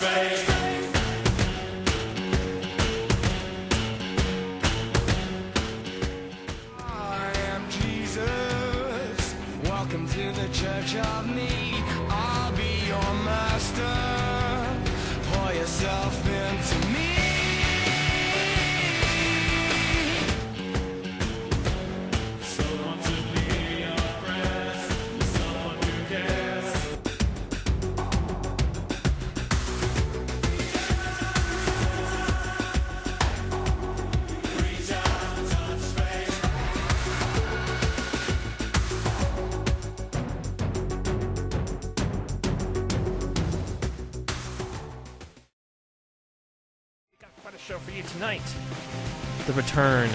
faith. Return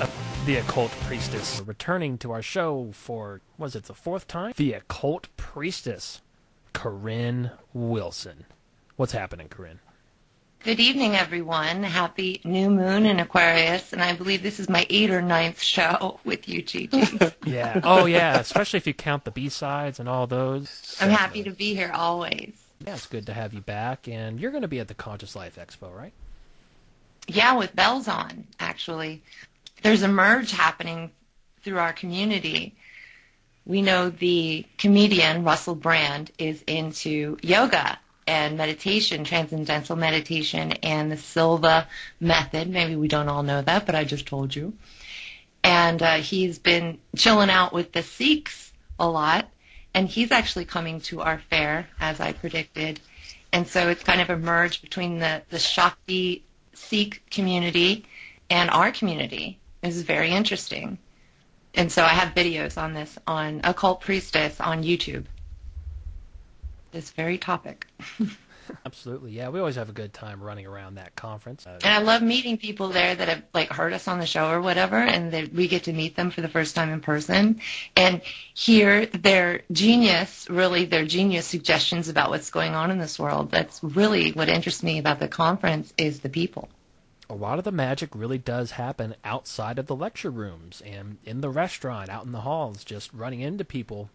of the occult priestess. Returning to our show for, was it the fourth time? The occult priestess, Corinne Wilson. What's happening, Corinne? Good evening, everyone. Happy new moon in Aquarius, and I believe this is my eighth or ninth show with you, Gigi. Yeah. Oh, yeah. Especially if you count the B sides and all those. I'm happy to be here always. Yeah, it's good to have you back. And you're going to be at the Conscious Life Expo, right? Yeah, with bells on, actually. There's a merge happening through our community. We know the comedian Russell Brand is into yoga and meditation, transcendental meditation, and the Silva method. Maybe we don't all know that, but I just told you. And uh, he's been chilling out with the Sikhs a lot, and he's actually coming to our fair, as I predicted. And so it's kind of a merge between the, the Shakti Sikh community and our community. Is very interesting. And so I have videos on this on Occult Priestess on YouTube. This very topic. Absolutely. Yeah, we always have a good time running around that conference. Uh, And I love meeting people there that have like heard us on the show or whatever, and that we get to meet them for the first time in person and hear their genius, really their genius suggestions about what's going on in this world. That's really what interests me about the conference is the people. a lot of the magic really does happen outside of the lecture rooms and in the restaurant, out in the halls, just running into people.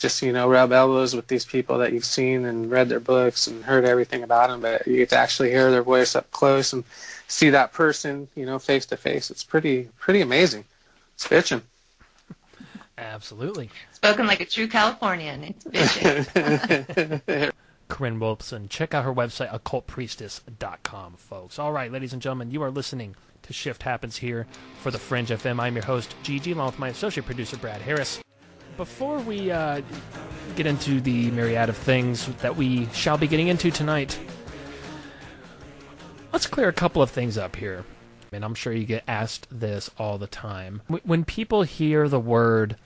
Just you know rub elbows with these people that you've seen and read their books and heard everything about them but you get to actually hear their voice up close and see that person you know face to face it's pretty pretty amazing it's bitching Absolutely. Spoken like a true Californian. It's bitchin'. Corinne Wilson. Check out her website, occultpriestess.com, folks. All right, ladies and gentlemen, you are listening to Shift Happens here for the Fringe FM. I'm your host, Gigi, along with my associate producer, Brad Harris. Before we uh, get into the myriad of things that we shall be getting into tonight, let's clear a couple of things up here. And I'm sure you get asked this all the time. When people hear the word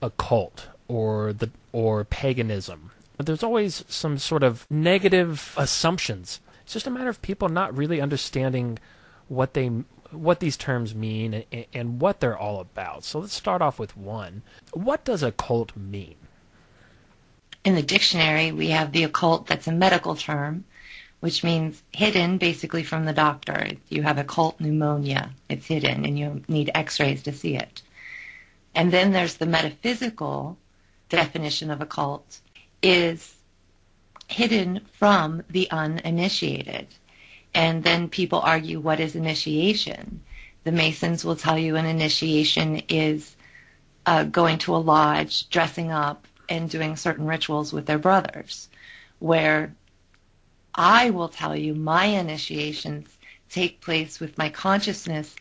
occult or the or paganism, there's always some sort of negative assumptions. It's just a matter of people not really understanding what they what these terms mean and, and what they're all about. So let's start off with one. What does occult mean? in the dictionary, we have the occult that's a medical term, which means hidden basically from the doctor. You have occult pneumonia, it's hidden and you need x-rays to see it. And then there's the metaphysical definition of occult is hidden from the uninitiated. And then people argue what is initiation. The Masons will tell you an initiation is uh, going to a lodge, dressing up, and doing certain rituals with their brothers. Where I will tell you my initiations take place with my consciousness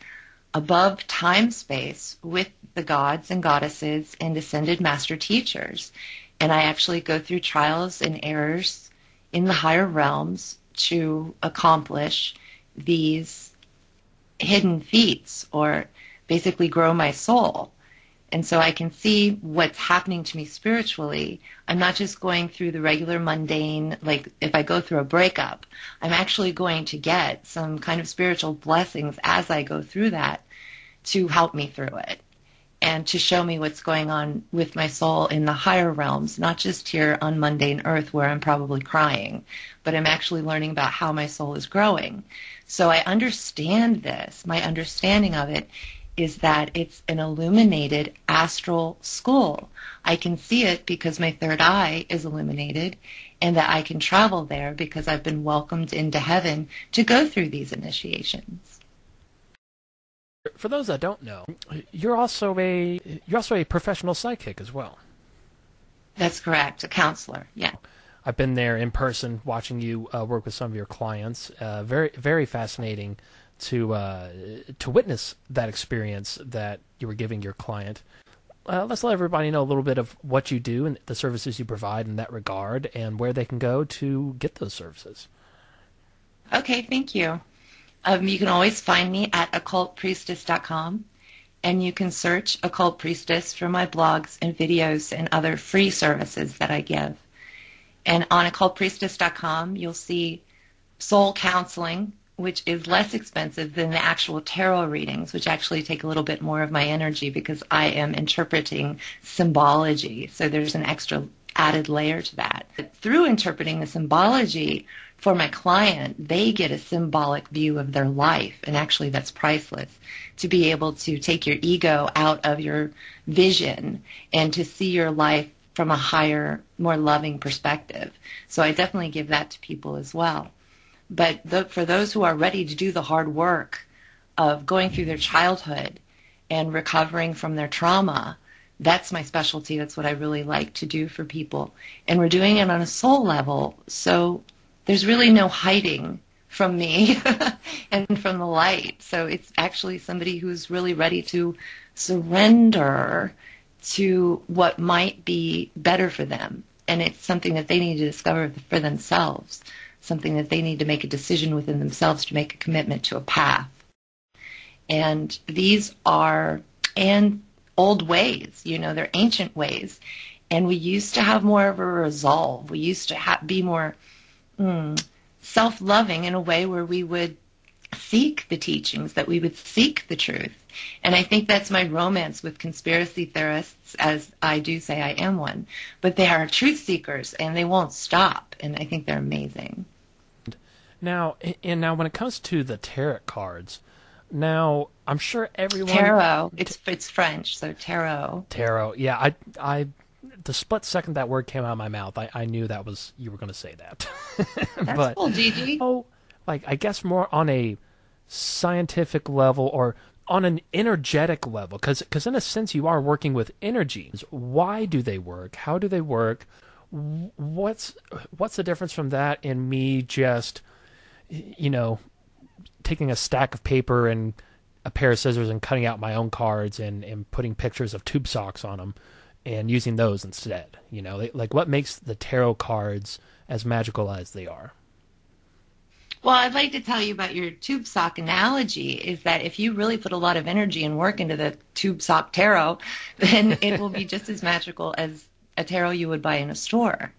above time space with the gods and goddesses and ascended master teachers. And I actually go through trials and errors in the higher realms to accomplish these hidden feats or basically grow my soul. And so I can see what's happening to me spiritually. I'm not just going through the regular mundane, like if I go through a breakup, I'm actually going to get some kind of spiritual blessings as I go through that to help me through it and to show me what's going on with my soul in the higher realms, not just here on mundane earth where I'm probably crying, but I'm actually learning about how my soul is growing. So I understand this. My understanding of it is that it's an illuminated astral school. I can see it because my third eye is illuminated and that I can travel there because I've been welcomed into heaven to go through these initiations. For those that don't know, you're also a you're also a professional psychic as well. That's correct, a counselor. Yeah. I've been there in person, watching you uh, work with some of your clients. Uh, very very fascinating to uh, to witness that experience that you were giving your client. Uh, let's let everybody know a little bit of what you do and the services you provide in that regard, and where they can go to get those services. Okay, thank you. Um, you can always find me at occultpriestess.com, and you can search Occult Priestess for my blogs and videos and other free services that I give. And on occultpriestess.com, you'll see soul counseling, which is less expensive than the actual tarot readings, which actually take a little bit more of my energy because I am interpreting symbology. So there's an extra added layer to that. But through interpreting the symbology for my client, they get a symbolic view of their life, and actually that's priceless. To be able to take your ego out of your vision and to see your life from a higher, more loving perspective. So I definitely give that to people as well. But th- for those who are ready to do the hard work of going through their childhood and recovering from their trauma, that's my specialty. That's what I really like to do for people. And we're doing it on a soul level. So there's really no hiding from me and from the light. So it's actually somebody who's really ready to surrender to what might be better for them. And it's something that they need to discover for themselves, something that they need to make a decision within themselves to make a commitment to a path. And these are, and old ways, you know, they're ancient ways. And we used to have more of a resolve. We used to ha- be more mm, self loving in a way where we would seek the teachings, that we would seek the truth. And I think that's my romance with conspiracy theorists, as I do say I am one. But they are truth seekers and they won't stop. And I think they're amazing. Now, and now when it comes to the tarot cards, now I'm sure everyone Tarot. It's it's French, so tarot. tarot. Yeah, I I the split second that word came out of my mouth, I, I knew that was you were going to say that. That's but cool, Gigi. oh, like I guess more on a scientific level or on an energetic level, because in a sense you are working with energies. Why do they work? How do they work? What's what's the difference from that and me just you know taking a stack of paper and a pair of scissors and cutting out my own cards and, and putting pictures of tube socks on them and using those instead. You know, like- what makes the tarot cards as magical as they are. Well, I'd like to tell you about your tube sock analogy is that if you really put a lot of energy and work into the tube sock tarot, then it will be just as magical as a tarot you would buy in a store.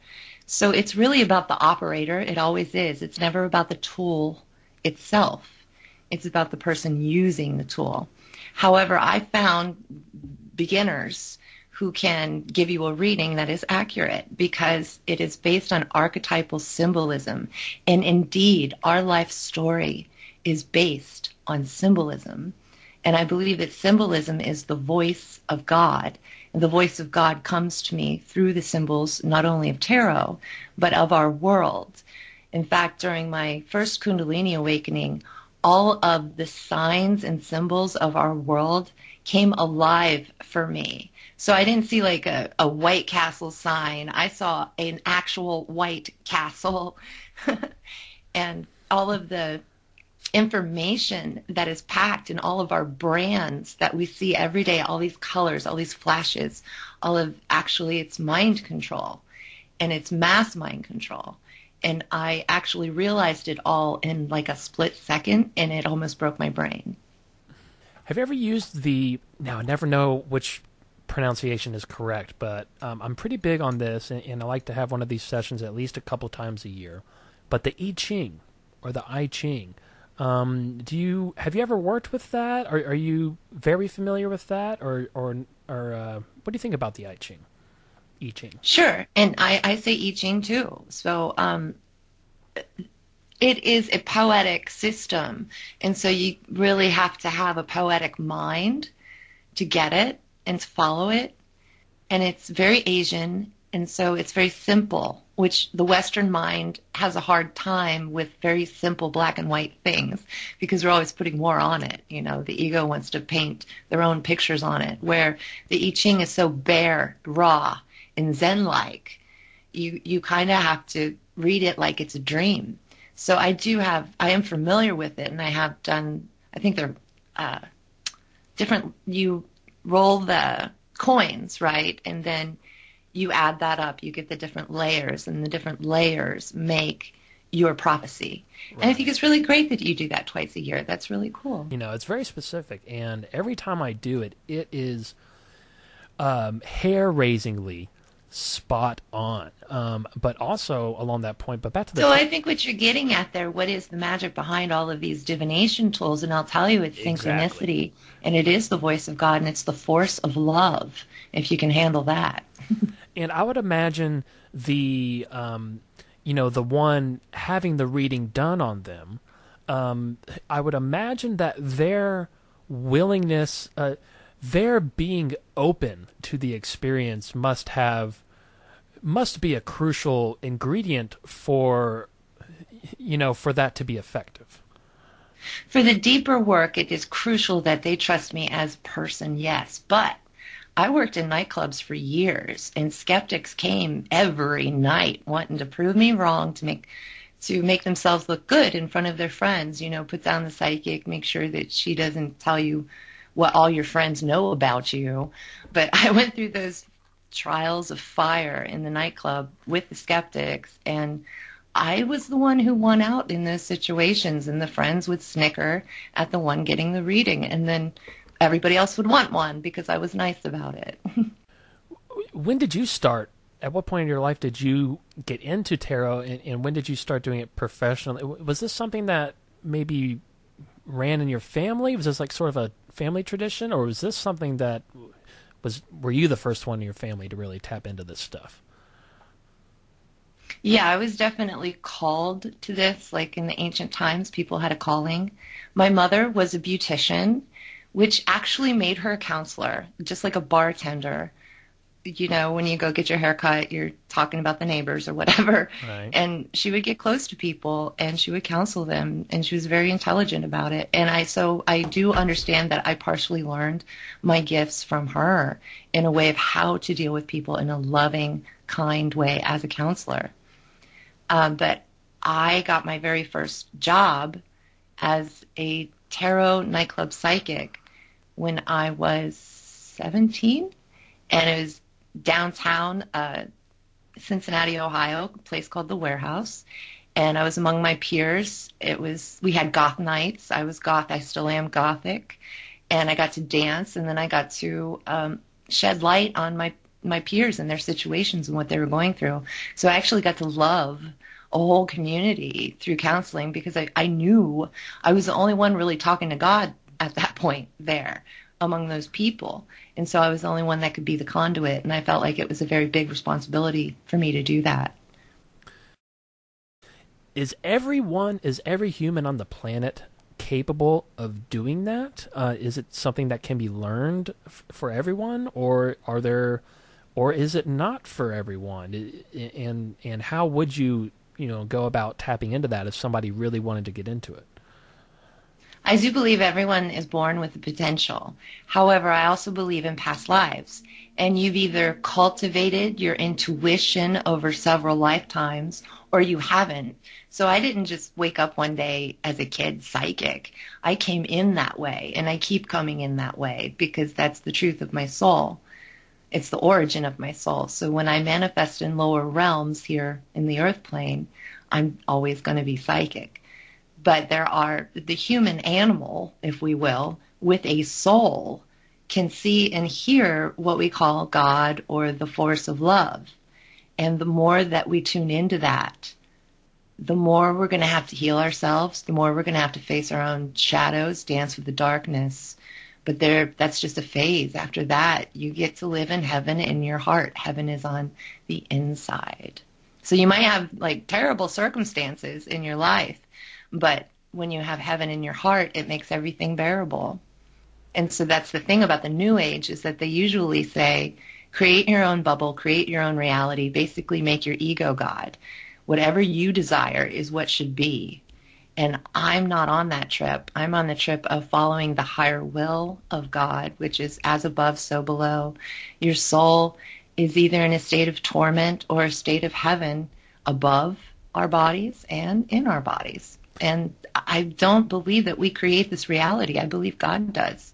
So it's really about the operator. It always is. It's never about the tool itself. It's about the person using the tool. However, I found beginners who can give you a reading that is accurate because it is based on archetypal symbolism. And indeed, our life story is based on symbolism. And I believe that symbolism is the voice of God. And the voice of God comes to me through the symbols, not only of tarot, but of our world. In fact, during my first Kundalini awakening, all of the signs and symbols of our world came alive for me. So I didn't see like a, a White Castle sign. I saw an actual white castle and all of the information that is packed in all of our brands that we see every day, all these colors, all these flashes, all of actually it's mind control and it's mass mind control. And I actually realized it all in like a split second and it almost broke my brain. Have you ever used the now? I never know which pronunciation is correct, but um, I'm pretty big on this, and, and I like to have one of these sessions at least a couple times a year. But the I Ching or the I Ching, um, do you have you ever worked with that? Are, are you very familiar with that, or or or uh, what do you think about the I Ching? I Ching. Sure. And I, I say I Ching too. So um, it is a poetic system. And so you really have to have a poetic mind to get it and follow it. And it's very Asian. And so it's very simple, which the Western mind has a hard time with very simple black and white things because we're always putting more on it. You know, the ego wants to paint their own pictures on it, where the I Ching is so bare, raw, and Zen like. You, you kind of have to read it like it's a dream. So I do have, I am familiar with it, and I have done. I think they're uh, different. You roll the coins, right, and then you add that up. You get the different layers, and the different layers make your prophecy. And I think it's really great that you do that twice a year. That's really cool. You know, it's very specific, and every time I do it, it is um, hair raisingly spot on. Um, but also along that point, but back to the So I think what you're getting at there, what is the magic behind all of these divination tools? And I'll tell you, it's synchronicity, and it is the voice of God, and it's the force of love. If you can handle that. and I would imagine the um, you know the one having the reading done on them. Um, I would imagine that their willingness, uh, their being open to the experience, must have must be a crucial ingredient for you know for that to be effective. For the deeper work, it is crucial that they trust me as a person, yes. But I worked in nightclubs for years, and skeptics came every night wanting to prove me wrong, to make to make themselves look good in front of their friends. You know, put down the psychic, make sure that she doesn't tell you what all your friends know about you. But I went through those trials of fire in the nightclub with the skeptics, and I was the one who won out in those situations, and the friends would snicker at the one getting the reading, and then everybody else would want one because I was nice about it. When did you start? At what point in your life did you get into tarot, and, and when did you start doing it professionally? Was this something that maybe ran in your family? Was this like sort of a family tradition, or was this something that was were you the first one in your family to really tap into this stuff? Yeah, I was definitely called to this. Like in the ancient times, people had a calling. My mother was a beautician, which actually made her a counselor, just like a bartender. You know, when you go get your hair cut, you're talking about the neighbors or whatever. Right. And she would get close to people and she would counsel them and she was very intelligent about it. And I so I do understand that I partially learned my gifts from her in a way of how to deal with people in a loving, kind way as a counselor. Um, but I got my very first job as a tarot nightclub psychic when I was 17, and it was downtown uh, Cincinnati, Ohio, a place called the Warehouse. And I was among my peers. It was we had goth nights. I was goth. I still am gothic, and I got to dance, and then I got to um, shed light on my my peers and their situations and what they were going through. So I actually got to love a whole community through counseling because I, I knew I was the only one really talking to God at that point there among those people. And so I was the only one that could be the conduit. And I felt like it was a very big responsibility for me to do that. Is everyone, is every human on the planet capable of doing that? Uh, is it something that can be learned f- for everyone, or are there, or is it not for everyone? And and how would you, you know, go about tapping into that if somebody really wanted to get into it? I do believe everyone is born with the potential. However, I also believe in past lives. And you've either cultivated your intuition over several lifetimes or you haven't. So I didn't just wake up one day as a kid psychic. I came in that way and I keep coming in that way because that's the truth of my soul. It's the origin of my soul. So when I manifest in lower realms here in the earth plane, I'm always going to be psychic but there are the human animal, if we will, with a soul can see and hear what we call God or the force of love. And the more that we tune into that, the more we're going to have to heal ourselves, the more we're going to have to face our own shadows, dance with the darkness. But there, that's just a phase. After that, you get to live in heaven in your heart. Heaven is on the inside. So you might have like terrible circumstances in your life, But when you have heaven in your heart, it makes everything bearable. And so that's the thing about the new age is that they usually say, create your own bubble, create your own reality, basically make your ego God. Whatever you desire is what should be. And I'm not on that trip. I'm on the trip of following the higher will of God, which is as above, so below. Your soul is either in a state of torment or a state of heaven above our bodies and in our bodies. And I don't believe that we create this reality. I believe God does.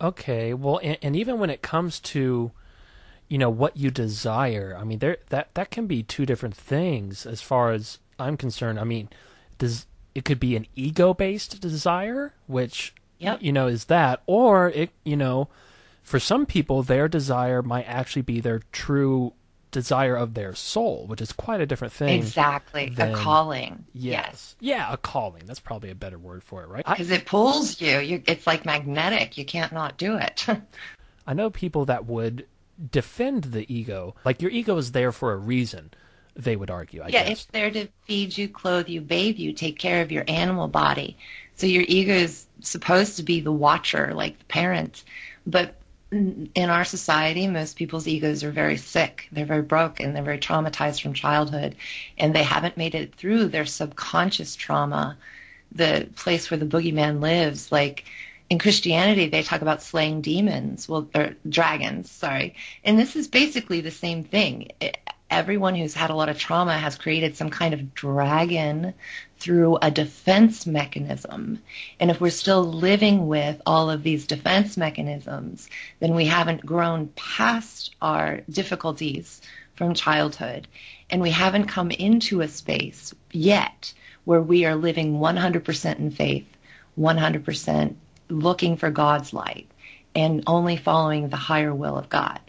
Okay, well, and, and even when it comes to, you know, what you desire, I mean, there that that can be two different things as far as I'm concerned. I mean, does it could be an ego-based desire, which Yep. you know is that, or it, you know, for some people, their desire might actually be their true desire of their soul, which is quite a different thing. Exactly. then- a calling. Yes. Yeah, a calling. That's probably a better word for it, right? Because it pulls you. you. It's like magnetic. You can't not do it. I know people that would defend the ego. Like your ego is there for a reason, they would argue, I yeah, guess. it's there to feed you, clothe you, bathe you, take care of your animal body. So your ego is supposed to be the watcher, like the parent. But in our society, most people's egos are very sick. They're very broken. They're very traumatized from childhood. And they haven't made it through their subconscious trauma, the place where the boogeyman lives. Like in Christianity, they talk about slaying demons, well, or dragons, sorry. And this is basically the same thing. It- everyone who's had a lot of trauma has created some kind of dragon through a defense mechanism. And if we're still living with all of these defense mechanisms, then we haven't grown past our difficulties from childhood. And we haven't come into a space yet where we are living 100% in faith, 100% looking for God's light, and only following the higher will of God.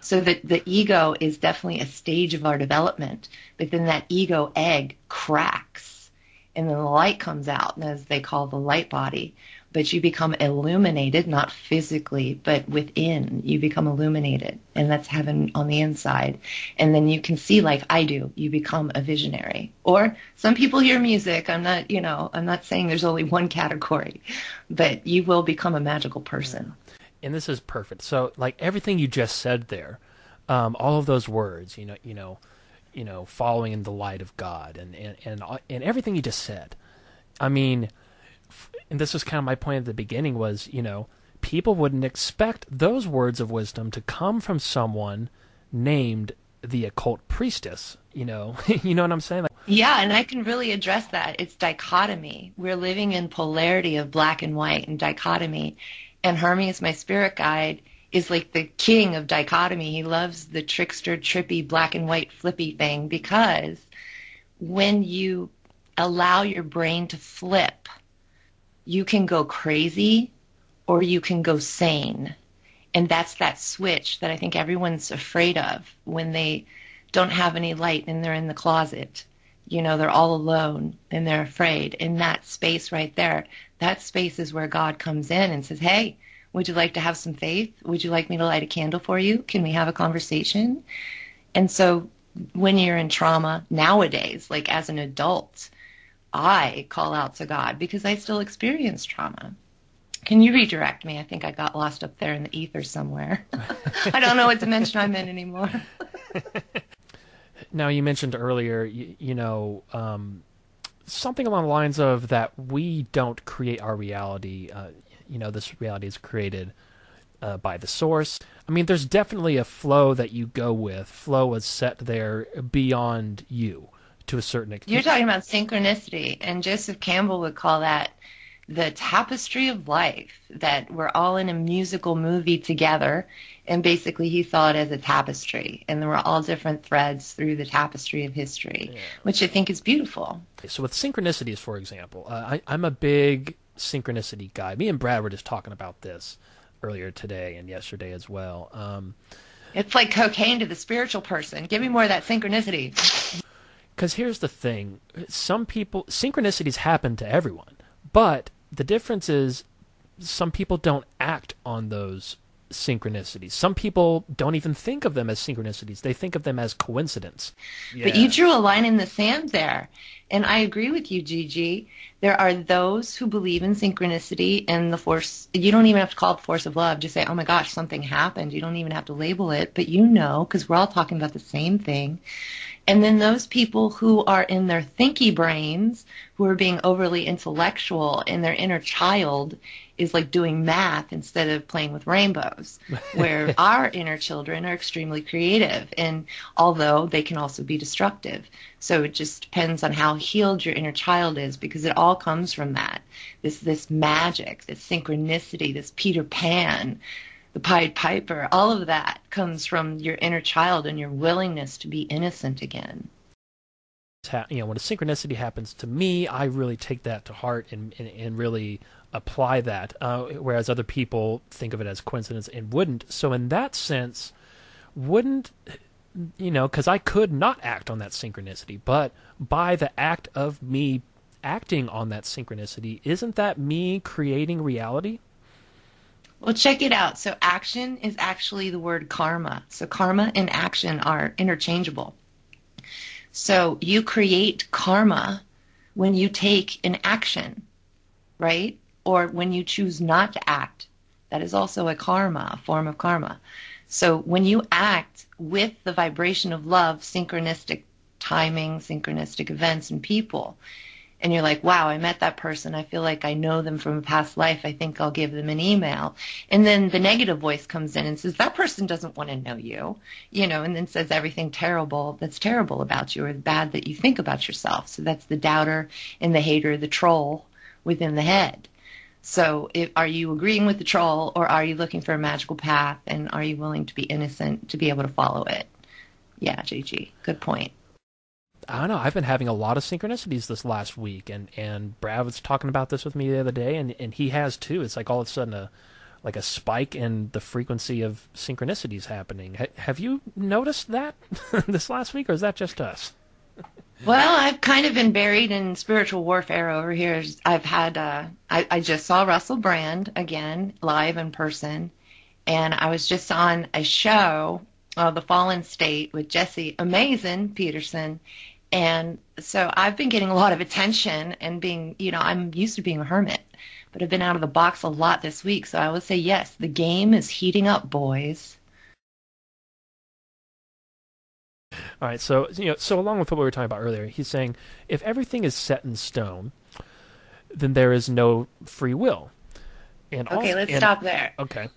So that the ego is definitely a stage of our development, but then that ego egg cracks and then the light comes out, as they call the light body. But you become illuminated, not physically, but within. You become illuminated, and that's heaven on the inside. And then you can see, like I do, you become a visionary. Or some people hear music. I'm not, you know, I'm not saying there's only one category, but you will become a magical person. and this is perfect. So, like everything you just said there, um, all of those words, you know, you know, you know, following in the light of God, and and and, and everything he just said. I mean, and this was kind of my point at the beginning was, you know, people wouldn't expect those words of wisdom to come from someone named the occult priestess. You know, you know what I'm saying? Like, Yeah, and I can really address that. It's dichotomy. We're living in polarity of black and white and dichotomy. And Hermes, my spirit guide, is like the king of dichotomy. He loves the trickster, trippy, black and white, flippy thing because when you allow your brain to flip, you can go crazy or you can go sane. And that's that switch that I think everyone's afraid of when they don't have any light and they're in the closet. You know, they're all alone and they're afraid. In that space right there, that space is where God comes in and says, Hey, would you like to have some faith? Would you like me to light a candle for you? Can we have a conversation? And so when you're in trauma nowadays, like as an adult, I call out to God because I still experience trauma. Can you redirect me? I think I got lost up there in the ether somewhere. I don't know what dimension I'm in anymore. Now, you mentioned earlier, you, you know, um, something along the lines of that we don't create our reality. Uh, you know, this reality is created uh, by the source. I mean, there's definitely a flow that you go with. Flow is set there beyond you to a certain extent. You're talking about synchronicity, and Joseph Campbell would call that the tapestry of life, that we're all in a musical movie together, and basically he saw it as a tapestry, and there were all different threads through the tapestry of history, which I think is beautiful. So with synchronicities, for example, uh, I, I'm a big synchronicity guy. Me and Brad were just talking about this earlier today and yesterday as well. Um, It's like cocaine to the spiritual person. Give me more of that synchronicity. Because here's the thing: some people synchronicities happen to everyone, but the difference is some people don't act on those synchronicities. Some people don't even think of them as synchronicities. They think of them as coincidence. But you drew a line in the sand there. And I agree with you, Gigi. There are those who believe in synchronicity and the force. You don't even have to call it force of love. Just say, oh my gosh, something happened. You don't even have to label it, but you know, because we're all talking about the same thing. And then those people who are in their thinky brains, who are being overly intellectual, in their inner child is like doing math instead of playing with rainbows, where our inner children are extremely creative, and although they can also be destructive. So it just depends on how healed your inner child is, because it all comes from that. This this magic, this synchronicity, this Peter Pan, the Pied Piper, all of that comes from your inner child and your willingness to be innocent again. you know when a synchronicity happens to me i really take that to heart and, and, and really apply that uh, whereas other people think of it as coincidence and wouldn't so in that sense wouldn't you know because i could not act on that synchronicity but by the act of me acting on that synchronicity isn't that me creating reality Well, check it out. So action is actually the word karma. So karma and action are interchangeable. So you create karma when you take an action, right? Or when you choose not to act. That is also a karma, a form of karma. So when you act with the vibration of love, synchronistic timing, synchronistic events and people, and you're like, wow, I met that person. I feel like I know them from a past life. I think I'll give them an email. And then the negative voice comes in and says, that person doesn't want to know you, you know, and then says everything terrible that's terrible about you or bad that you think about yourself. So that's the doubter and the hater, the troll within the head. So if, are you agreeing with the troll or are you looking for a magical path and are you willing to be innocent to be able to follow it? Yeah, JG, good point. I don't know. I've been having a lot of synchronicities this last week, and and Brad was talking about this with me the other day, and and he has too. It's like all of a sudden a like a spike in the frequency of synchronicities happening. Ha- have you noticed that this last week, or is that just us? Well, I've kind of been buried in spiritual warfare over here. I've had, uh, I, I just saw Russell Brand again, live in person, and I was just on a show, uh, The Fallen State, with Jesse Amazing Peterson, and so I've been getting a lot of attention and being, you know, I'm used to being a hermit, but I've been out of the box a lot this week, so I would say yes, the game is heating up, boys. All right, so you know, so along with what we were talking about earlier, he's saying if everything is set in stone, then there is no free will. And Okay, also- let's and- stop there. Okay.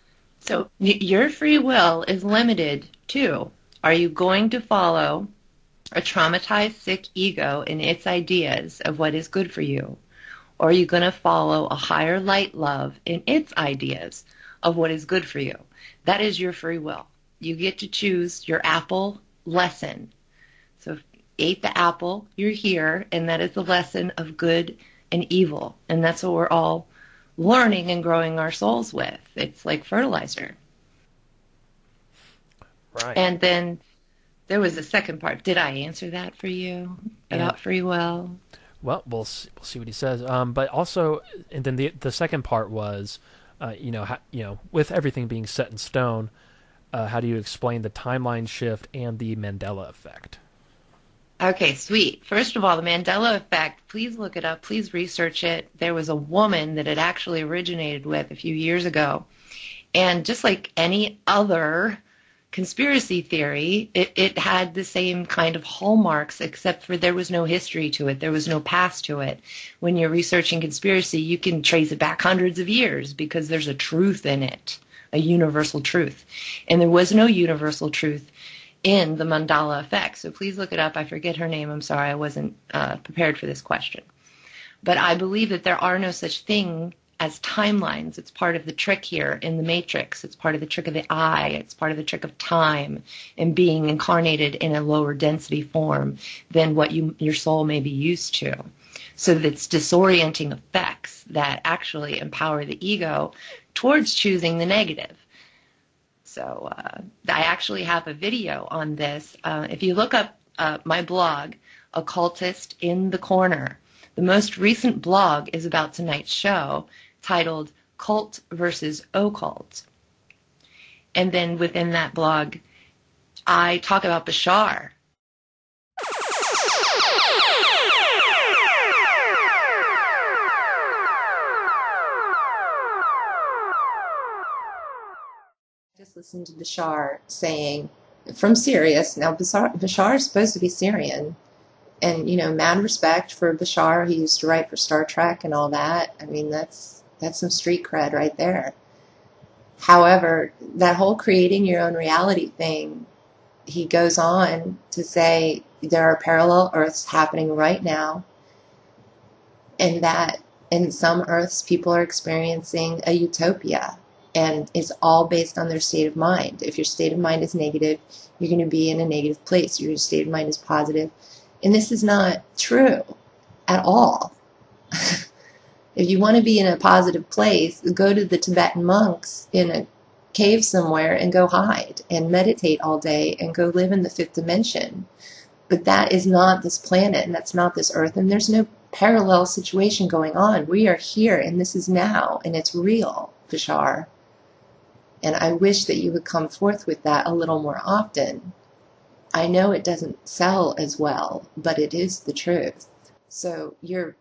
So y- your free will is limited to are you going to follow a traumatized, sick ego and its ideas of what is good for you? Or are you going to follow a higher light love in its ideas of what is good for you? That is your free will. You get to choose your apple lesson. So ate the apple, you're here, and that is the lesson of good and evil. And that's what we're all learning and growing our souls with. It's like fertilizer. Right. And then there was a second part. Did I answer that for you Yeah. about free will? Well, we'll see, we'll see what he says. Um, but also, and then the the second part was, uh, you know, how, you know, with everything being set in stone, uh, how do you explain the timeline shift and the Mandela effect? Okay, sweet. First of all, the Mandela effect, please look it up, please research it. There was a woman that it actually originated with a few years ago. And just like any other conspiracy theory, it, it had the same kind of hallmarks, except for there was no history to it. There was no past to it. When you're researching conspiracy, you can trace it back hundreds of years because there's a truth in it, a universal truth. And there was no universal truth in the Mandela effect. So please look it up. I forget her name. I'm sorry, I wasn't uh, prepared for this question. But I believe that there are no such thing as timelines. It's part of the trick here in the matrix. It's part of the trick of the eye. It's part of the trick of time and being incarnated in a lower density form than what you, your soul may be used to. So it's disorienting effects that actually empower the ego towards choosing the negative. So uh, I actually have a video on this. Uh, if you look up uh, my blog, Occultist in the Corner, the most recent blog is about tonight's show titled Cult versus Occult. And then within that blog, I talk about Bashar. Listened to Bashar saying from Sirius. Now Bashar, Bashar is supposed to be Sirian, and you know, mad respect for Bashar. He used to write for Star Trek and all that. I mean, that's that's some street cred right there. However, that whole creating your own reality thing, he goes on to say there are parallel Earths happening right now, and that in some Earths people are experiencing a utopia and it's all based on their state of mind. If your state of mind is negative, you're going to be in a negative place. Your state of mind is positive. And this is not true at all. if you want to be in a positive place, go to the Tibetan monks in a cave somewhere and go hide and meditate all day and go live in the fifth dimension. But that is not this planet and that's not this earth and there's no parallel situation going on. We are here and this is now and it's real, Bashar. And I wish that you would come forth with that a little more often. I know it doesn't sell as well, but it is the truth. So you're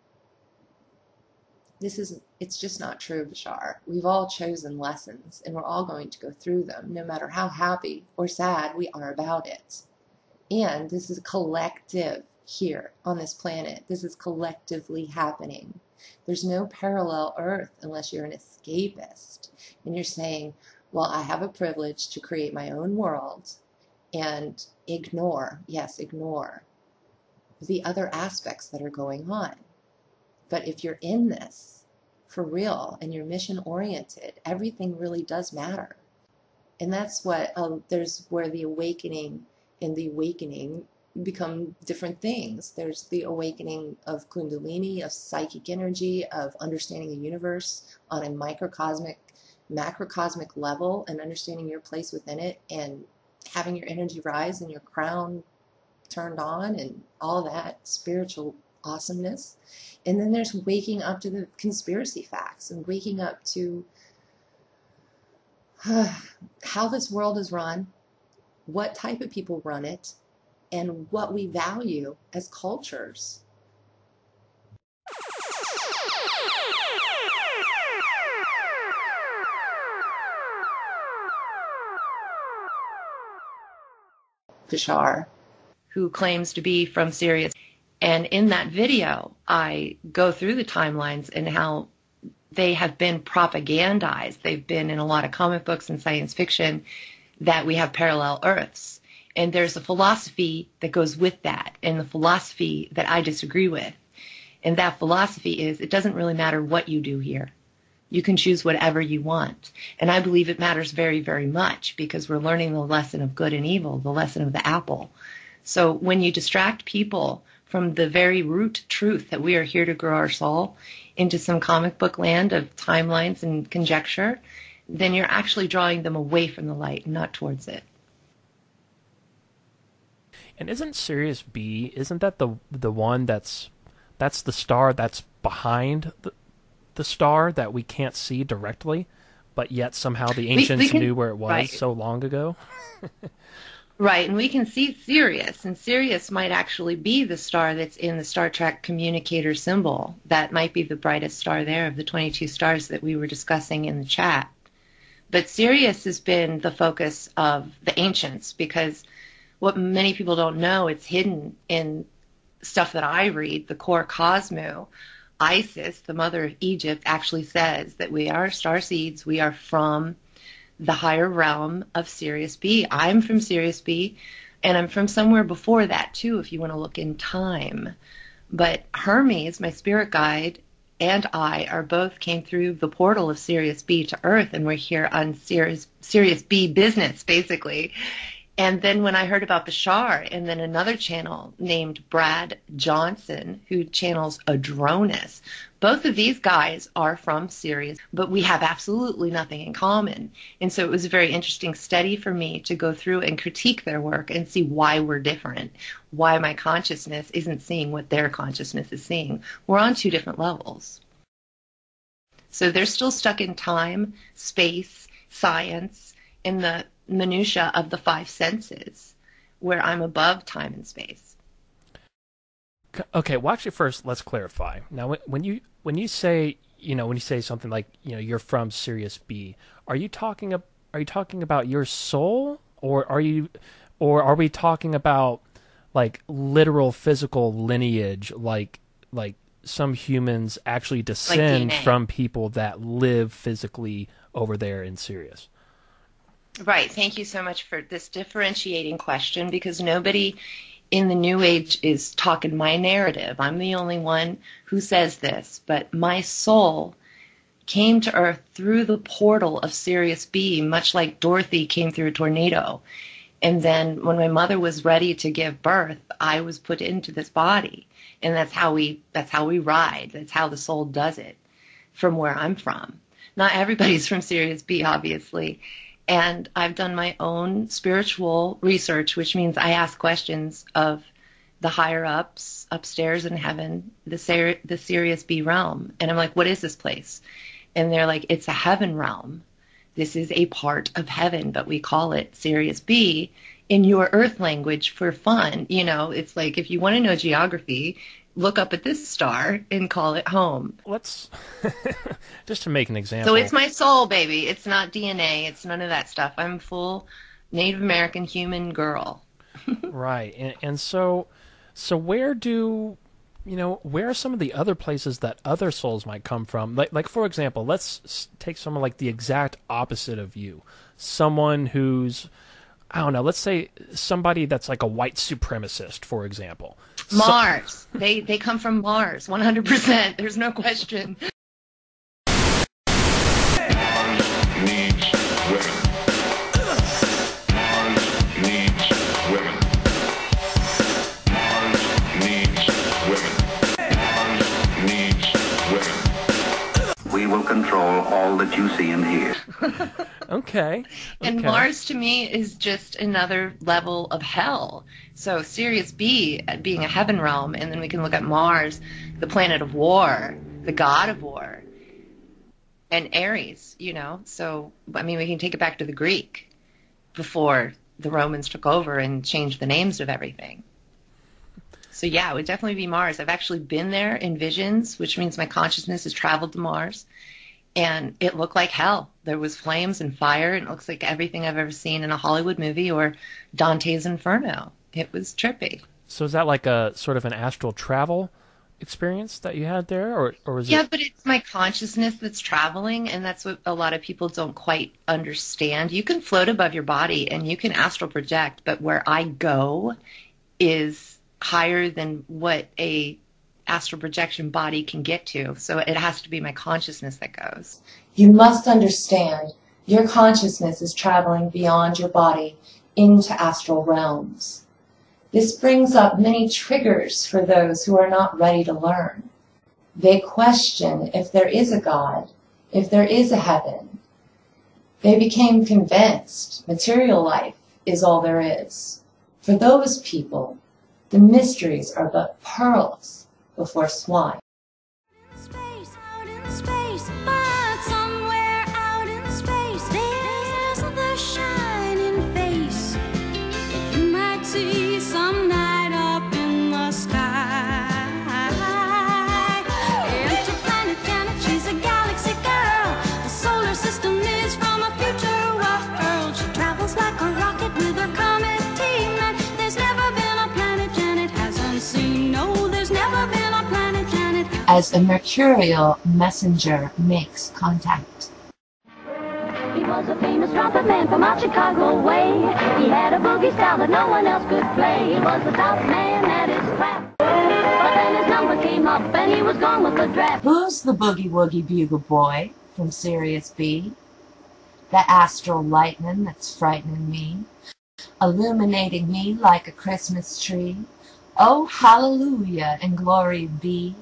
this is it's just not true, Bashar. We've all chosen lessons and we're all going to go through them, no matter how happy or sad we are about it. And this is collective here on this planet. This is collectively happening. There's no parallel earth unless you're an escapist and you're saying, well, I have a privilege to create my own world and ignore, yes, ignore the other aspects that are going on. But if you're in this for real and you're mission oriented, everything really does matter. And that's what um, there's where the awakening and the awakening become different things. There's the awakening of Kundalini, of psychic energy, of understanding the universe on a microcosmic macrocosmic level and understanding your place within it and having your energy rise and your crown turned on and all that spiritual awesomeness. And then there's waking up to the conspiracy facts and waking up to how this world is run, what type of people run it, and what we value as cultures. Bashar. who claims to be from Syria. And in that video, I go through the timelines and how they have been propagandized. They've been in a lot of comic books and science fiction that we have parallel Earths. And there's a philosophy that goes with that, and the philosophy that I disagree with. And that philosophy is it doesn't really matter what you do here. You can choose whatever you want. And I believe it matters very, very much because we're learning the lesson of good and evil, the lesson of the apple. So when you distract people from the very root truth that we are here to grow our soul into some comic book land of timelines and conjecture, then you're actually drawing them away from the light, not towards it. And isn't Sirius B? Isn't that the the one that's that's the star that's behind the the star that we can't see directly, but yet somehow the we ancients can- knew where it was right. so long ago? Right, and we can see Sirius, and Sirius might actually be the star that's in the Star Trek communicator symbol. That might be the brightest star there of the 22 stars that we were discussing in the chat. But Sirius has been the focus of the ancients because what many people don't know, it's hidden in stuff that I read, the Kore Kosmou. Isis, the mother of Egypt, actually says that we are star seeds, we are from the higher realm of Sirius B. I'm from Sirius B, and I'm from somewhere before that too, if you want to look in time. But Hermes, my spirit guide, and I are both came through the portal of Sirius B to Earth, and we're here on Sirius Sirius B business, basically. And then when I heard about Bashar, and then another channel named Brad Johnson, who channels Adronis, both of these guys are from Sirius, but we have absolutely nothing in common. And so it was a very interesting study for me to go through and critique their work and see why we're different, why my consciousness isn't seeing what their consciousness is seeing. We're on two different levels. So they're still stuck in time, space, science, in the minutia of the five senses, where I'm above time and space. Okay, well, actually, first let's clarify. Now, when- you when you say you know when you say something like you know you're from Sirius B, are you talking ab- are you talking about your soul, or are you, or are we talking about like literal physical lineage, like like some humans actually descend DNA. from people that live physically over there in Sirius? Right. Thank you so much for this differentiating question because nobody in the New Age is talking my narrative. I'm the only one who says this, but my soul came to Earth through the portal of Sirius B, much like Dorothy came through a tornado. And then when my mother was ready to give birth, I was put into this body. And that's how we that's how we ride. That's how the soul does it from where I'm from. Not everybody's from Sirius B, obviously. And I've done my own spiritual research, which means I ask questions of the higher ups upstairs in heaven, the Ser- the Sirius B realm. And I'm like, what is this place? And they're like, it's a heaven realm. This is a part of heaven, but we call it Sirius B in your earth language for fun. You know, it's like if you want to know geography, look up at this star and call it home. Let's just to make an example. So it's my soul, baby. It's not DNA. It's none of that stuff. I'm full Native American human girl. Right. And and so so where do you know, where are some of the other places that other souls might come from? Like like for example, let's take someone like the exact opposite of you. Someone who's I don't know, let's say somebody that's like a white supremacist, for example. So- Mars. they they come from Mars. 100%. There's no question. Control all that you see and hear. okay. And okay. Mars to me is just another level of hell. So Sirius B uh, being a heaven realm, and then we can look at Mars, the planet of war, the god of war, and Aries, you know. So, I mean, we can take it back to the Greek before the Romans took over and changed the names of everything. So, yeah, it would definitely be Mars. I've actually been there in visions, which means my consciousness has traveled to Mars and it looked like hell. There was flames and fire, and it looks like everything I've ever seen in a Hollywood movie or Dante's Inferno. It was trippy. So is that like a sort of an astral travel experience that you had there or or was Yeah, it but it's my consciousness that's traveling, and that's what a lot of people don't quite understand. You can float above your body and you can astral project, but where I go is higher than what a astral projection body can get to. So it has to be my consciousness that goes. You must understand your consciousness is traveling beyond your body into astral realms. This brings up many triggers for those who are not ready to learn. They question if there is a God, if there is a heaven. They became convinced material life is all there is. For those people, the mysteries are but pearls before swine. As the mercurial messenger makes contact. He was a famous trumpet man from out Chicago way. He had a boogie style that no one else could play. He was the top man at his craft. But then his number came up and he was gone with the draft. Who's the boogie woogie bugle boy from Sirius B? The astral lightning that's frightening me, illuminating me like a Christmas tree. Oh, hallelujah and glory be.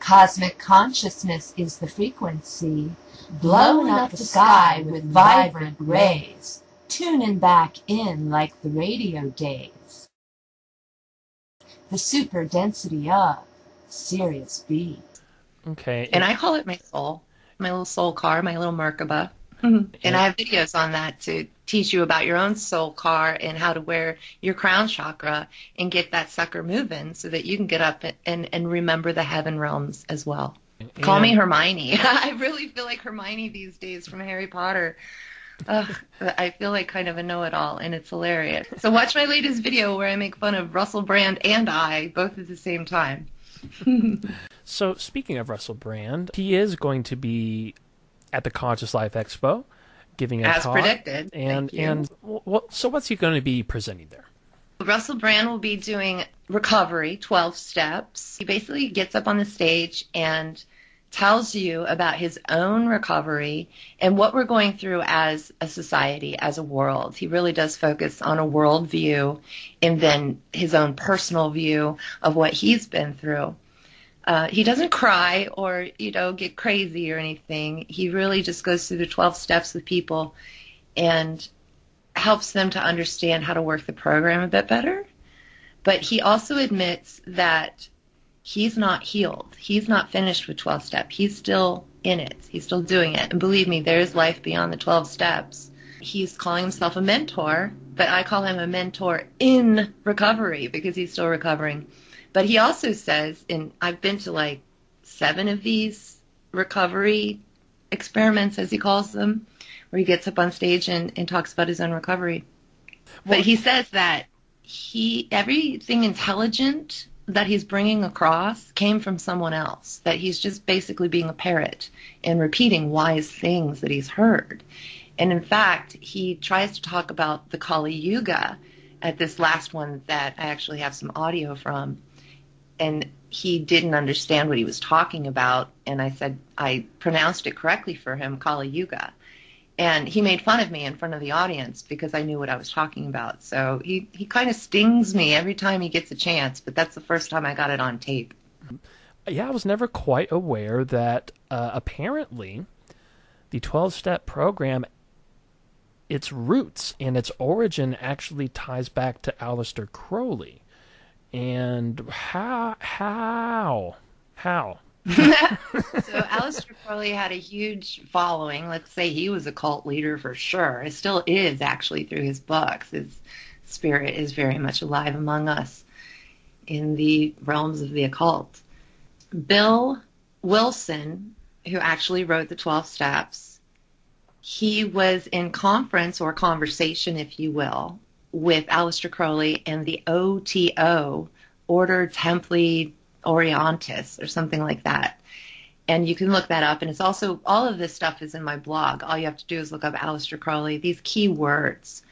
Cosmic consciousness is the frequency, blowing up the sky with vibrant rays, tuning back in like the radio days. The super density of Sirius B. okay. And I call it my soul, my little soul car, my little Merkaba. and I have videos on that to teach you about your own soul car and how to wear your crown chakra and get that sucker moving so that you can get up and, and remember the heaven realms as well. Call me Hermione. I really feel like Hermione these days from Harry Potter. Ugh, I feel like kind of a know-it-all, and it's hilarious. So watch my latest video where I make fun of Russell Brand and I both at the same time. So speaking of Russell Brand, he is going to be at the Conscious Life Expo, giving a As talk. predicted. And and what? So what's he going to be presenting there? Russell Brand will be doing recovery, 12 steps. He basically gets up on the stage and tells you about his own recovery and what we're going through as a society, as a world. He really does focus on a world view and then his own personal view of what he's been through. Uh, he doesn't cry or, you know, get crazy or anything. He really just goes through the 12 steps with people and helps them to understand how to work the program a bit better. But he also admits that he's not healed. He's not finished with 12 step. He's still in it. He's still doing it. And believe me, there is life beyond the 12 steps. He's calling himself a mentor, but I call him a mentor in recovery because he's still recovering. But he also says, and I've been to like seven of these recovery experiments, as he calls them, where he gets up on stage and, and talks about his own recovery. But he says that he everything intelligent that he's bringing across came from someone else. That he's just basically being a parrot and repeating wise things that he's heard. And in fact, he tries to talk about the Kali Yuga at this last one that I actually have some audio from. And he didn't understand what he was talking about. And I said, I pronounced it correctly for him, Kali Yuga. And he made fun of me in front of the audience because I knew what I was talking about. So he, he kind of stings me every time he gets a chance, but that's the first time I got it on tape. Yeah, I was never quite aware that uh, apparently the 12 step program, its roots and its origin actually ties back to Aleister Crowley. And how, how, how? So Aleister Crowley had a huge following. Let's say he was a cult leader for sure. It still is actually through his books. His spirit is very much alive among us in the realms of the occult. Bill Wilson, who actually wrote the 12 steps, he was in conference or conversation, if you will, with Aleister Crowley and the OTO, Order Templi Orientis, or something like that. And you can look that up. And it's also, all of this stuff is in my blog. All you have to do is look up Aleister Crowley, these key words,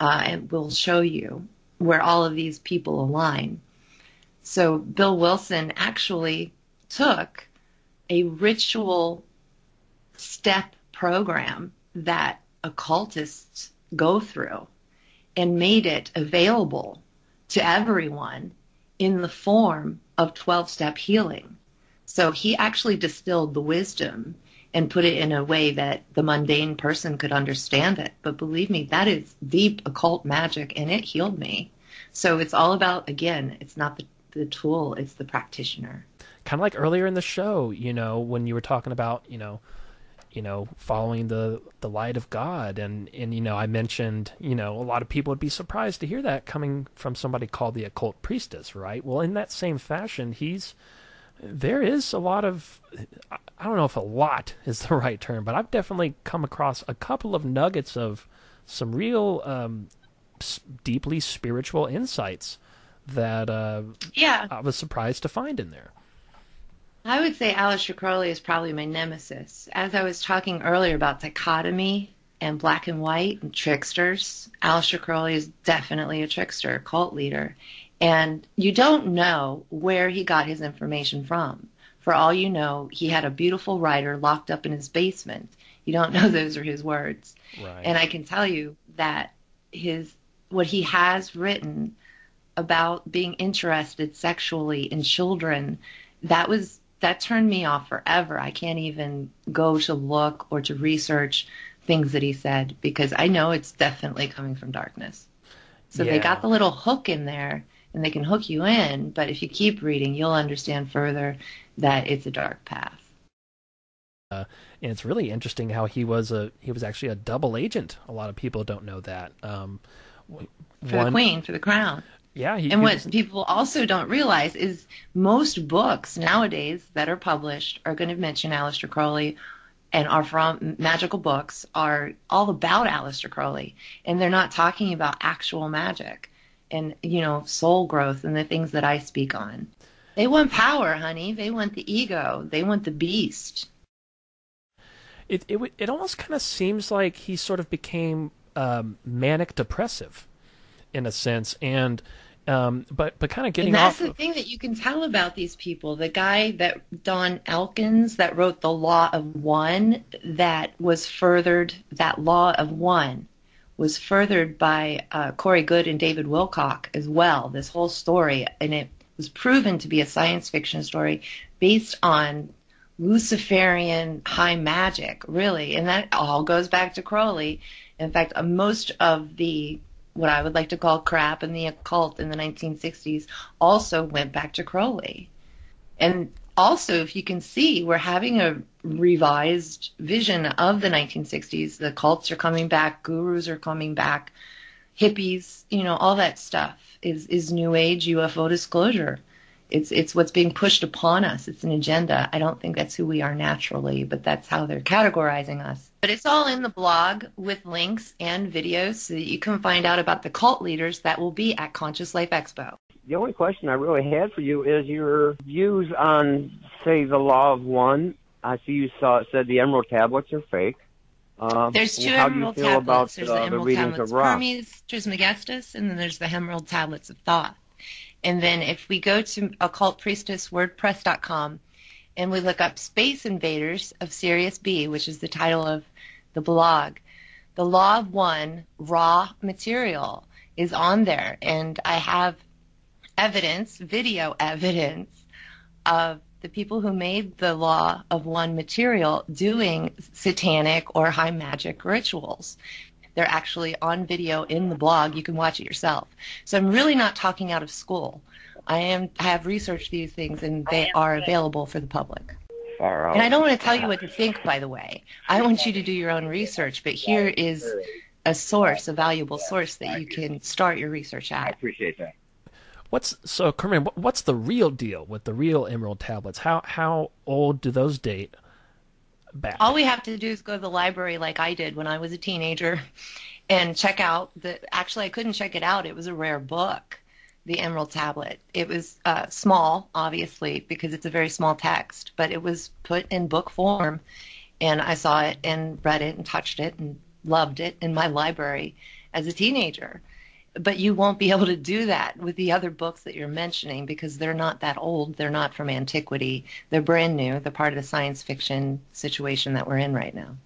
uh, and we'll show you where all of these people align. So Bill Wilson actually took a ritual step program that occultists go through and made it available to everyone in the form of 12 step healing. So he actually distilled the wisdom and put it in a way that the mundane person could understand it. But believe me, that is deep occult magic and it healed me. So it's all about, again, it's not the, the tool, it's the practitioner. kind of like earlier in the show, you know, when you were talking about, you know, you know, following the the light of God, and and you know, I mentioned, you know, a lot of people would be surprised to hear that coming from somebody called the occult priestess, right? Well, in that same fashion, he's there is a lot of I- don't know if a lot is the right term, but I've definitely come across a couple of nuggets of some real um, deeply spiritual insights that uh, Yeah. I was surprised to find in there. I would say Aleister Crowley is probably my nemesis. As I was talking earlier about dichotomy and black and white and tricksters, Aleister Crowley is definitely a trickster, a cult leader. And you don't know where he got his information from. For all you know, he had a beautiful writer locked up in his basement. You don't know those are his words. Right. And I can tell you that his what he has written about being interested sexually in children, that was that turned me off forever. I can't even go to look or to research things that he said because I know it's definitely coming from darkness. So they got the little hook in there and they can hook you in, but if you keep reading, you'll understand further that it's a dark path. Uh, and it's really interesting how he was a he was actually a double agent. A lot of people don't know that. Um, For the queen, for the crown. Yeah, he, And what was- people also don't realize is most books nowadays that are published are going to mention Aleister Crowley and are from magical books are all about Aleister Crowley. And they're not talking about actual magic and, you know, soul growth and the things that I speak on. They want power, honey. They want the ego. They want the beast. it it it almost kind of seems like he sort of became um, manic depressive in a sense, and um, but but kind of getting and that's off. the thing that you can tell about these people. The guy that Don Elkins that wrote the Law of One that was furthered. That Law of One was furthered by uh, Corey Goode and David Wilcock as well. This whole story, and it was proven to be a science fiction story based on Luciferian high magic, really, and that all goes back to Crowley. In fact, uh, most of the what I would like to call crap and the occult in the 1960s also went back to Crowley. And also, if you can see, we're having a revised vision of the 1960s. The cults are coming back, gurus are coming back, hippies, you know, all that stuff is, is new age UFO disclosure. It's it's what's being pushed upon us. It's an agenda. I don't think that's who we are naturally, but that's how they're categorizing us. But it's all in the blog with links and videos so that you can find out about the cult leaders that will be at Conscious Life Expo. The only question I really had for you is your views on, say, the Law of One. I see you saw it said the Emerald Tablets are fake. Uh, There's two how do you emerald feel tablets. about there's uh, the the emerald readings tablets of Ra? Hermes Trismegistus, and then there's the emerald tablets of Thoth. And then if we go to occultpriestesswordpress.com and we look up Space Invaders of Sirius B, which is the title of the blog, the Law of One raw material is on there, and I have evidence, video evidence of the people who made the law of one material doing satanic or high magic rituals. They're actually on video in the blog. You can watch it yourself. So I'm really not talking out of school. I am I have researched these things and they are available for the public. Far out. And I don't want to tell you what to think, by the way. I want you to do your own research, but here is a source, a valuable source that you can start your research at. I appreciate that. What's so, Kerman? What's the real deal with the real Emerald tablets? How how old do those date All we have to do is go to the library like I did when I was a teenager and check out the actually I couldn't check it out. It was a rare book, the Emerald Tablet. It was uh, small, obviously, because it's a very small text, but it was put in book form and I saw it and read it and touched it and loved it in my library as a teenager. But you won't be able to do that with the other books that you're mentioning because they're not that old. They're not from antiquity. They're brand new. They're part of the science fiction situation that we're in right now.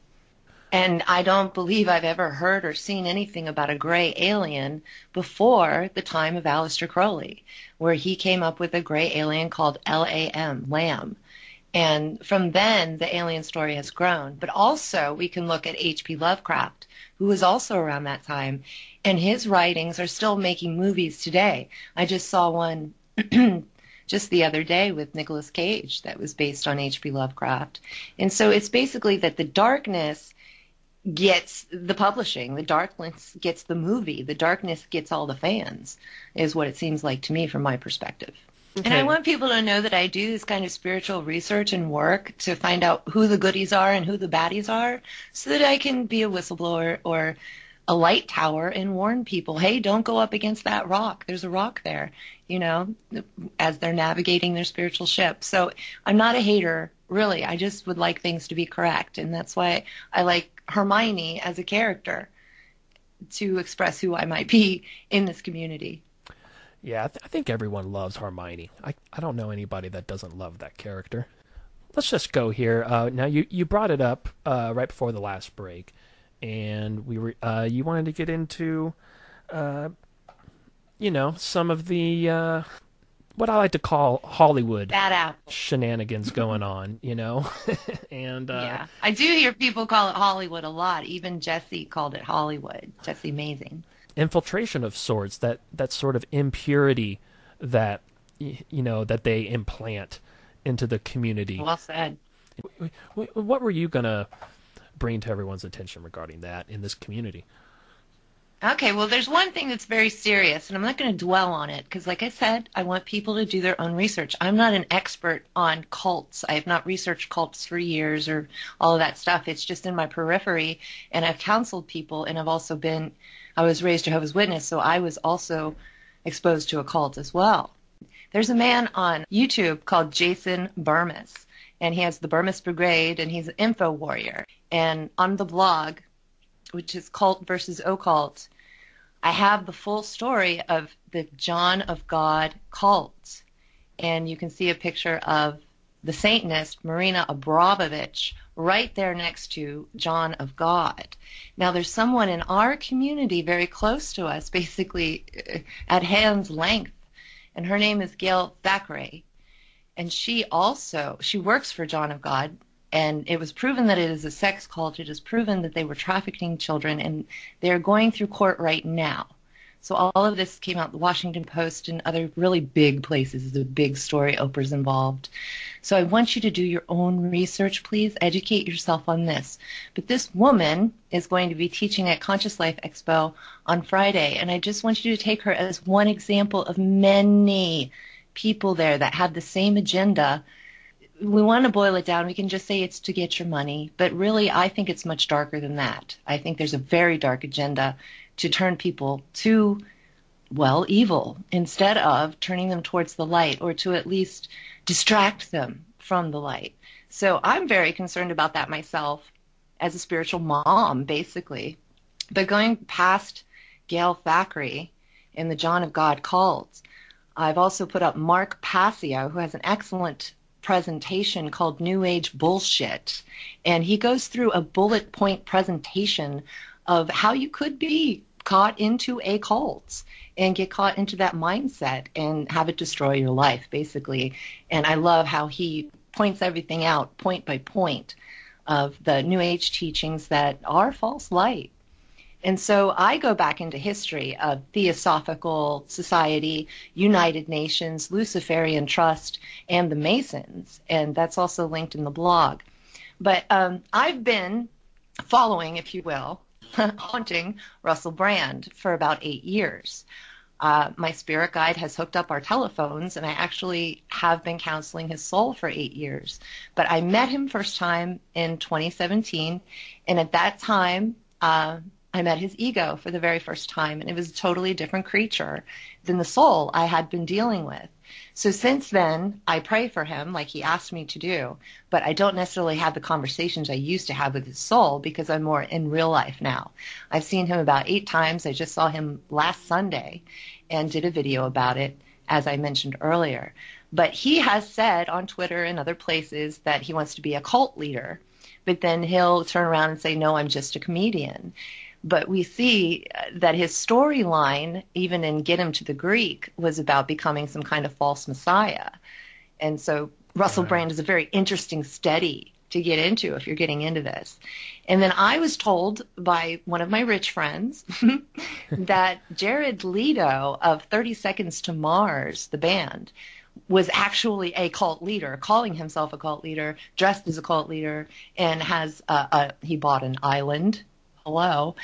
And I don't believe I've ever heard or seen anything about a gray alien before the time of Aleister Crowley, where he came up with a gray alien called LAM, Lamb. And from then, the alien story has grown. But also, we can look at H.P. Lovecraft, who was also around that time, and his writings are still making movies today. I just saw one just the other day with Nicolas Cage that was based on H.P. Lovecraft. And so it's basically that the darkness gets the publishing, the darkness gets the movie, the darkness gets all the fans, is what it seems like to me from my perspective. And I want people to know that I do this kind of spiritual research and work to find out who the goodies are and who the baddies are so that I can be a whistleblower or a light tower and warn people, hey, don't go up against that rock. There's a rock there, you know, as they're navigating their spiritual ship. So I'm not a hater, really. I just would like things to be correct. And that's why I like Hermione as a character to express who I might be in this community. Yeah, I, th- I think everyone loves Hermione. I I don't know anybody that doesn't love that character. Let's just go here. Uh, now you you brought it up uh, right before the last break, and we were uh, you wanted to get into, uh, you know, some of the uh, what I like to call Hollywood shenanigans going on. You know, and uh, yeah. I do hear people call it Hollywood a lot. Even Jesse called it Hollywood. Jesse Amazing. Infiltration of sorts that that sort of impurity that you know that they implant into the community Well said. what were you gonna bring to everyone's attention regarding that in this community? Okay, well, there's one thing that's very serious, and I'm not going to dwell on it because, like I said, I want people to do their own research. I'm not an expert on cults. I have not researched cults for years or all of that stuff. It's just in my periphery, and I've counseled people, and I've also been, I was raised Jehovah's Witness, so I was also exposed to a cult as well. There's a man on YouTube called Jason Bermas, and he has the Bermas Brigade, and he's an info warrior. And on the blog, which is Cult versus Occult, I have the full story of the John of God cult. And you can see a picture of the Satanist, Marina Abramovich, right there next to John of God. Now, there's someone in our community very close to us, basically uh, at hand's length, and her name is Gail Thackray. And she also, she works for John of God, and it was proven that it is a sex cult. It is proven that they were trafficking children, and they're going through court right now. So all of this came out the Washington Post and other really big places. It's a big story. Oprah's involved. So I want you to do your own research, please. Educate yourself on this. But this woman is going to be teaching at Conscious Life Expo on Friday, and I just want you to take her as one example of many people there that have the same agenda we want to boil it down. We can just say it's to get your money, but really, I think it's much darker than that. I think there's a very dark agenda to turn people to, well, evil instead of turning them towards the light or to at least distract them from the light. So I'm very concerned about that myself as a spiritual mom, basically. But going past Gail Thackray in the John of God cults, I've also put up Mark Passio, who has an excellent presentation called New Age Bullshit. And he goes through a bullet point presentation of how you could be caught into a cult and get caught into that mindset and have it destroy your life, basically. And I love how he points everything out point by point of the New Age teachings that are false light. And so I go back into history of Theosophical Society, United Nations, Luciferian Trust, and the Masons, and that's also linked in the blog. But um, I've been following, if you will, haunting Russell Brand for about eight years. Uh, my spirit guide has hooked up our telephones, and I actually have been counseling his soul for eight years. But I met him first time in 2017, and at that time, uh, I met his ego for the very first time, and it was a totally different creature than the soul I had been dealing with. So since then, I pray for him like he asked me to do, but I don't necessarily have the conversations I used to have with his soul because I'm more in real life now. I've seen him about eight times. I just saw him last Sunday and did a video about it, as I mentioned earlier. But he has said on Twitter and other places that he wants to be a cult leader, but then he'll turn around and say, no, I'm just a comedian but we see that his storyline, even in Get Him to the Greek, was about becoming some kind of false messiah. And so Russell Brand is a very interesting study to get into if you're getting into this. And then I was told by one of my rich friends that Jared Leto of 30 Seconds to Mars, the band, was actually a cult leader, calling himself a cult leader, dressed as a cult leader, and has a, a he bought an island hello.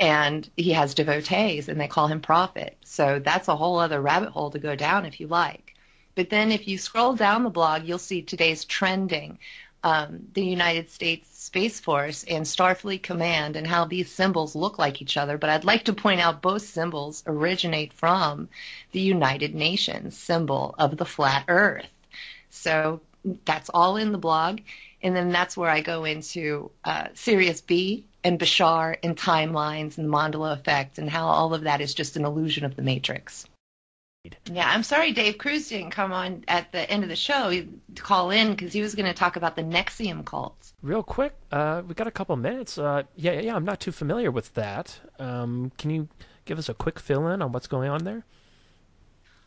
And he has devotees and they call him prophet. So that's a whole other rabbit hole to go down if you like. But then if you scroll down the blog, you'll see today's trending. Um, the United States Space Force and Starfleet Command and how these symbols look like each other. But I'd like to point out both symbols originate from the United Nations symbol of the flat earth. So that's all in the blog. And then that's where I go into uh, Sirius B and Bashar and timelines and the Mandela effect and how all of that is just an illusion of the Matrix. Yeah, I'm sorry Dave Cruz didn't come on at the end of the show to call in because he was going to talk about the NXIVM cults. Real quick, uh, we got a couple minutes. Uh, yeah, yeah, I'm not too familiar with that. Um, can you give us a quick fill in on what's going on there?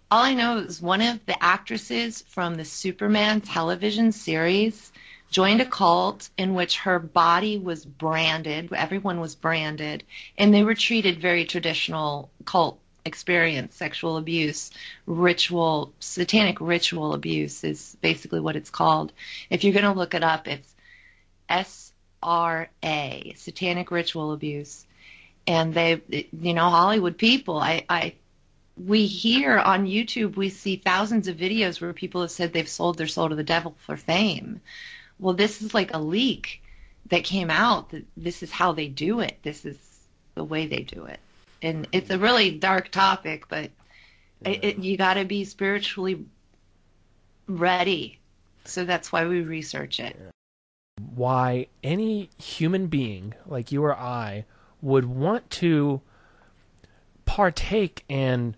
All I know is one of the actresses from the Superman television series joined a cult in which her body was branded, everyone was branded, and they were treated very traditional cult experience, sexual abuse, ritual, satanic ritual abuse is basically what it's called. If you're going to look it up, it's SRA, satanic ritual abuse. And they, you know, Hollywood people, I, I, we hear on YouTube, we see thousands of videos where people have said they've sold their soul to the devil for fame. Well, this is like a leak that came out that this is how they do it. This is the way they do it. And it's a really dark topic, but it, it, you got to be spiritually ready. So that's why we research it. Why any human being like you or I would want to partake in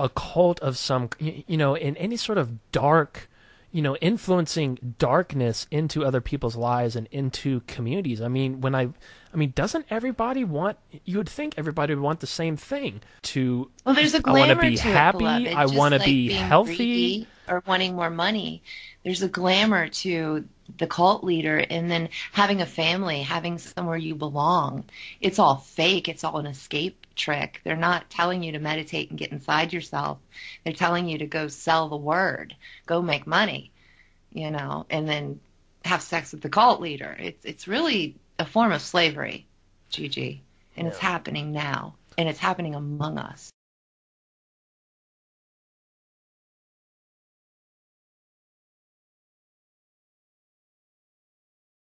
a cult of some, you know, in any sort of dark, you know, influencing darkness into other people's lives and into communities. I mean, when I, I mean, doesn't everybody want? You would think everybody would want the same thing. To Well, there's a I want to glamour be happy. I want to like be healthy. greedy or wanting more money. There's a glamour to the cult leader, and then having a family, having somewhere you belong. It's all fake. It's all an escape trick. They're not telling you to meditate and get inside yourself. They're telling you to go sell the word, go make money, you know, and then have sex with the cult leader. It's it's really a form of slavery, Gigi, and it's happening now, and it's happening among us.